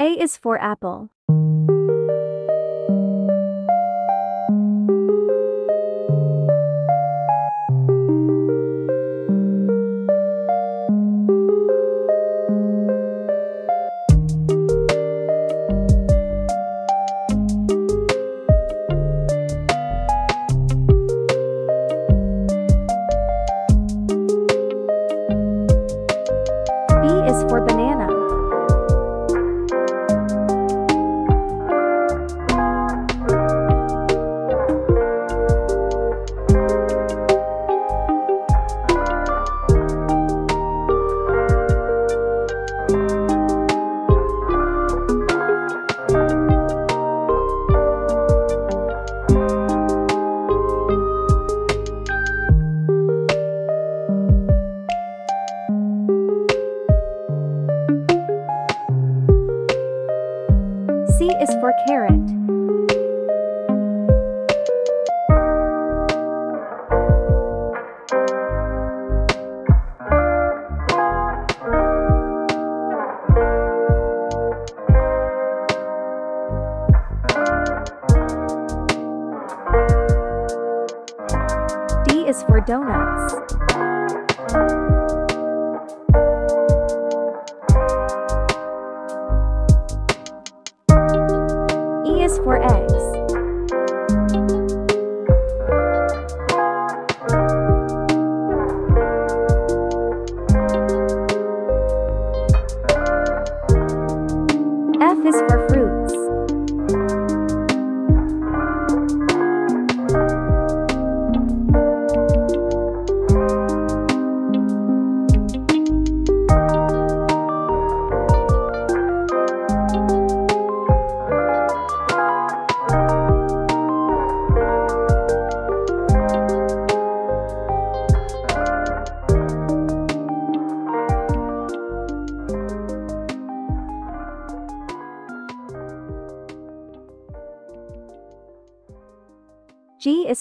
A is for apple. Donuts. E is for eggs.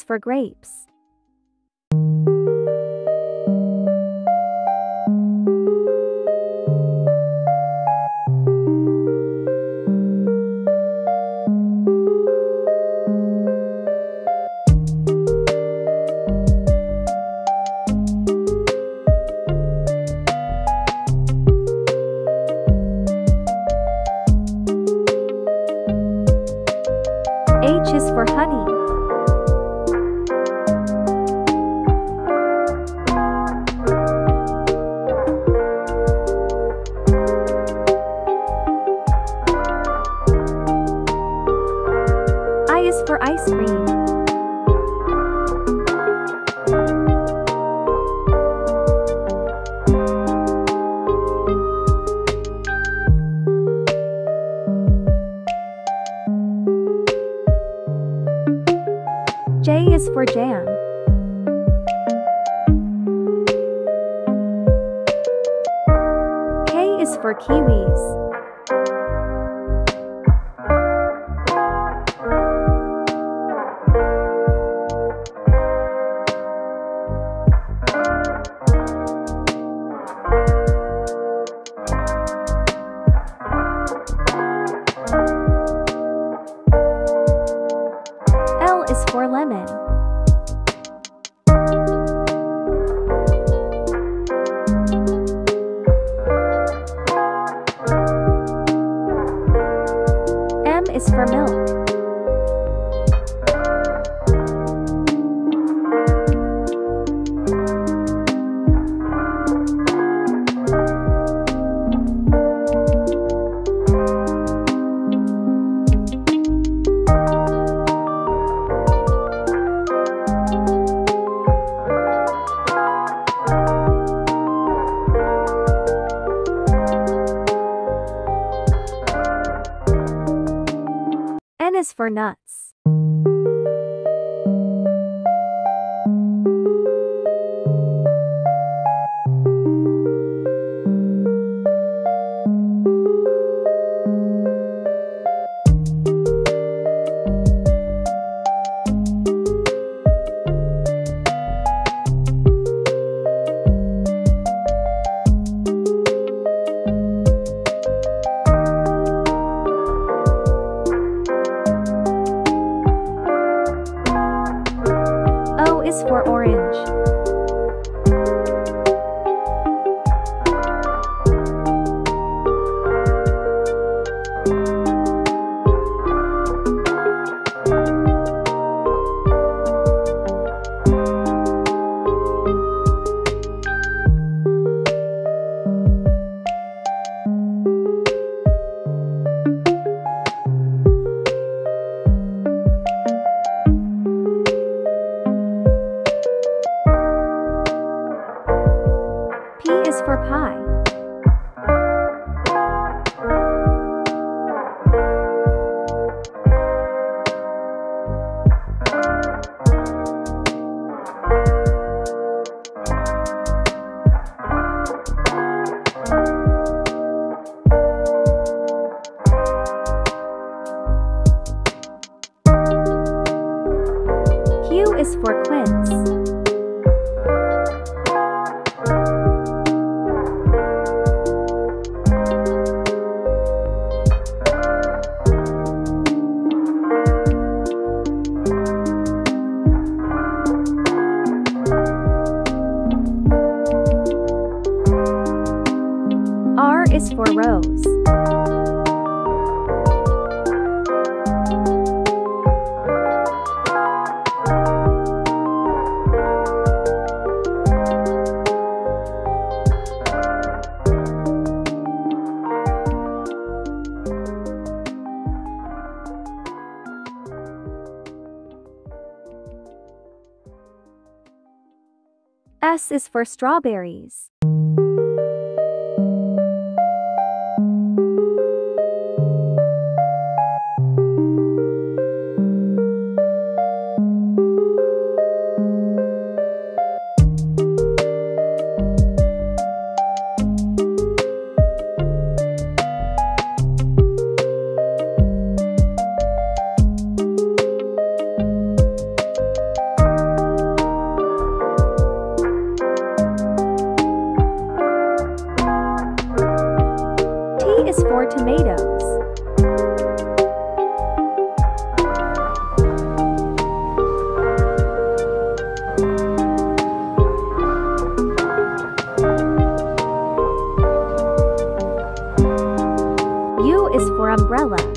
For grapes. Cream. J is for jam. K is for kiwis. For nuts. Is for orange. Is for pie. S is for strawberries. Is for tomatoes. U is for umbrella.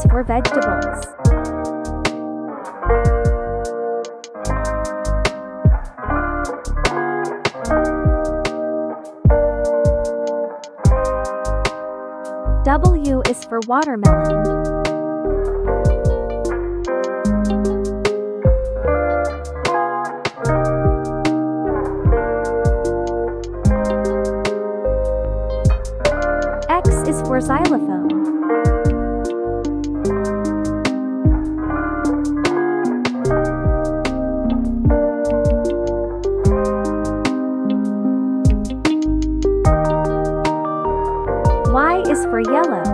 Is for vegetables. W is for watermelon. X is for xylophone. For yellow.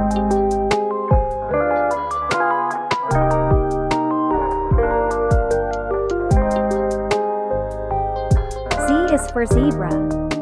Z is for zebra.